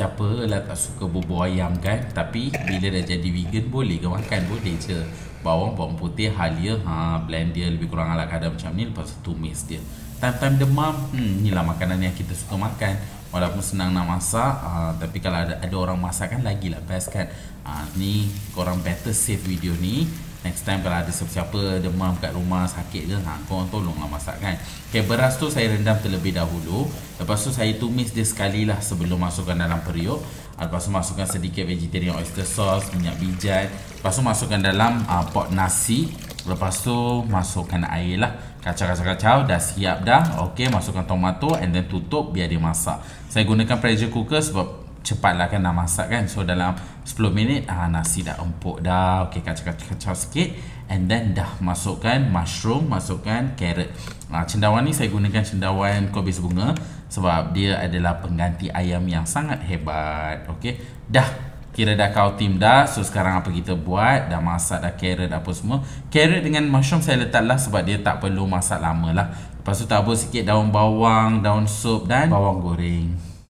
siapa lah tak suka bubur ayam kan? Tapi bila dah jadi vegan boleh ke makan? Boleh je. Bawang, bawang putih, halia. Ha, Blend dia lebih kurang ala kadar macam ni Lepas tu tumis dia. Time-time demam hmm, Inilah makanan yang kita suka makan. Walaupun senang nak masak uh, Tapi kalau ada, ada orang masak kan Lagilah best kan? Uh, Ni korang better save video ni Next time kalau ada siapa-siapa demam kat rumah sakit ke ha, Korang tolonglah masak kan? Okay beras tu saya rendam terlebih dahulu. Lepas tu saya tumis dia sekali lah Sebelum masukkan dalam periuk. Lepas tu masukkan sedikit vegetarian oyster sauce Minyak bijat Lepas tu masukkan dalam uh, pot nasi. Lepas tu masukkan air lah. Kacau-kacau-kacau Dah siap dah. Okay masukkan tomato And then tutup biar dia masak. Saya gunakan pressure cooker sebab cepatlah kan nak masak kan. So dalam 10 minit ah, nasi dah empuk dah. Ok kacau-kacau sikit. And then dah masukkan mushroom masukkan carrot. Ah, cendawan ni saya gunakan cendawan kobis bunga sebab dia adalah pengganti ayam yang sangat hebat. Ok dah. Kira dah kau tim dah. So sekarang apa kita buat? Dah masak dah carrot apa semua. Carrot dengan mushroom saya letaklah sebab dia tak perlu masak lama lah. Lepas tu tabur sikit daun bawang daun sup dan bawang goreng